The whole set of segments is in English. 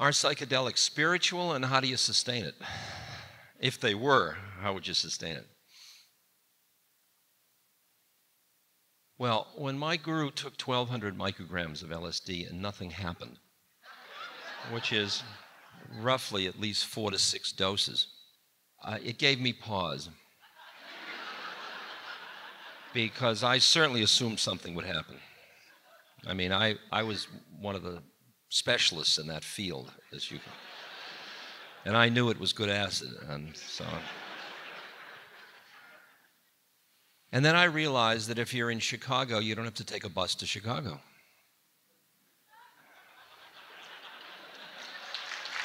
Are psychedelics spiritual and how do you sustain it? If they were, how would you sustain it? Well, when my guru took 1,200 micrograms of LSD and nothing happened, which is roughly at least four to six doses, uh, it gave me pause. because I certainly assumed something would happen. I mean, I, I was one of the specialists in that field, as you can. And I knew it was good acid, and so. And then I realized that if you're in Chicago, you don't have to take a bus to Chicago.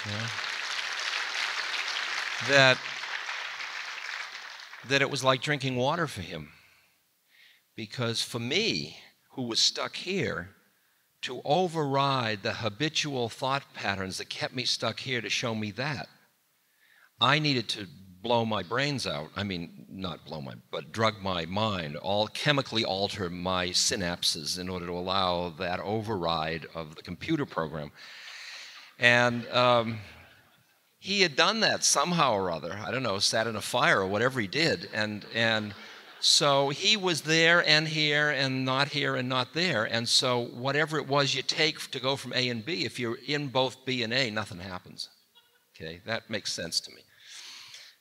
Yeah. That, that it was like drinking water for him. Because for me, who was stuck here, to override the habitual thought patterns that kept me stuck here to show me that, I needed to blow my brains out. I mean, not blow my, but drug my mind, all chemically alter my synapses in order to allow that override of the computer program. And um, he had done that somehow or other. I don't know, sat in a fire or whatever he did. And, and so he was there and here and not here and not there. And so whatever it was you take to go from A and B, if you're in both B and A, nothing happens. Okay, that makes sense to me.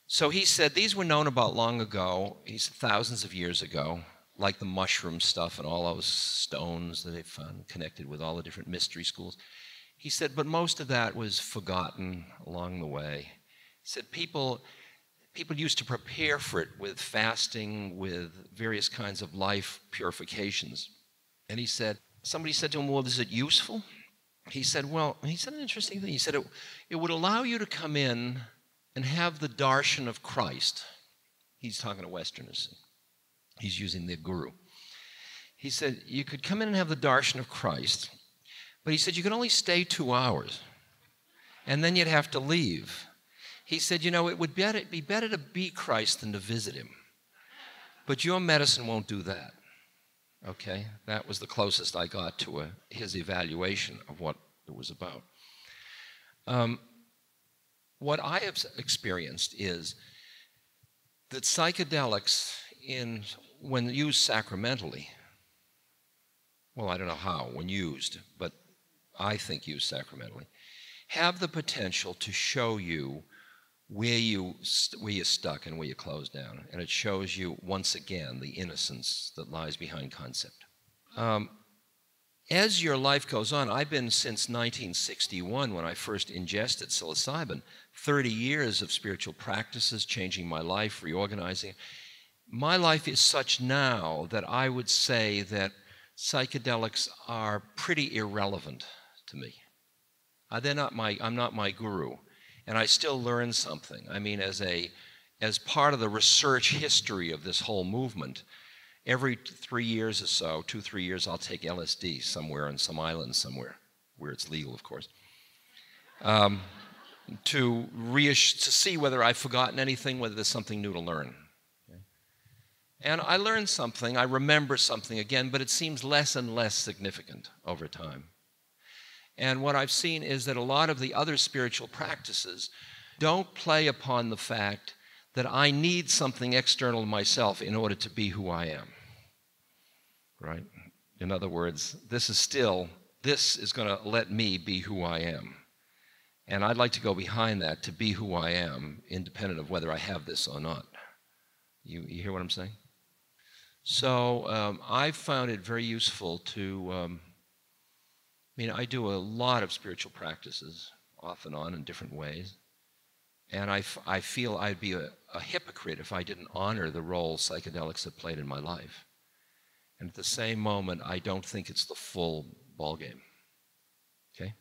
So he said these were known about long ago, he said thousands of years ago, like the mushroom stuff and all those stones that they found connected with all the different mystery schools. He said, but most of that was forgotten along the way. He said people people used to prepare for it with fasting, with various kinds of life purifications. And he said, somebody said to him, Well, is it useful? He said, Well, he said an interesting thing. He said, It, it would allow you to come in and have the darshan of Christ. He's talking to Westerners. He's using the guru. He said, You could come in and have the darshan of Christ, but he said, You could only stay two hours, and then you'd have to leave. He said, You know, it would better, be better to be Christ than to visit him. But your medicine won't do that. Okay? That was the closest I got to a, his evaluation of what it was about. Um, what I have experienced is that psychedelics, in, when used sacramentally, well, I don't know how, when used, but I think used sacramentally, have the potential to show you where you where you're stuck and where you close down, and it shows you once again the innocence that lies behind concept. Um, as your life goes on, I've been since 1961 when I first ingested psilocybin, 30 years of spiritual practices, changing my life, reorganizing. My life is such now that I would say that psychedelics are pretty irrelevant to me. Uh, they're not my, I'm not my guru and I still learn something. I mean, as a as part of the research history of this whole movement, every three years or so, two three years, I'll take LSD somewhere on some island somewhere where it's legal, of course, um, to reassure, to see whether I've forgotten anything, whether there's something new to learn. And I learn something, I remember something again, but it seems less and less significant over time. And what I've seen is that a lot of the other spiritual practices don't play upon the fact that I need something external to myself in order to be who I am. Right? In other words, this is still, this is going to let me be who I am. And I'd like to go behind that to be who I am, independent of whether I have this or not. You, you hear what I'm saying? So um, I found it very useful to. Um, I mean, I do a lot of spiritual practices off and on in different ways. And I, I feel I'd be a, a hypocrite if I didn't honor the role psychedelics have played in my life. And at the same moment, I don't think it's the full ballgame. Okay?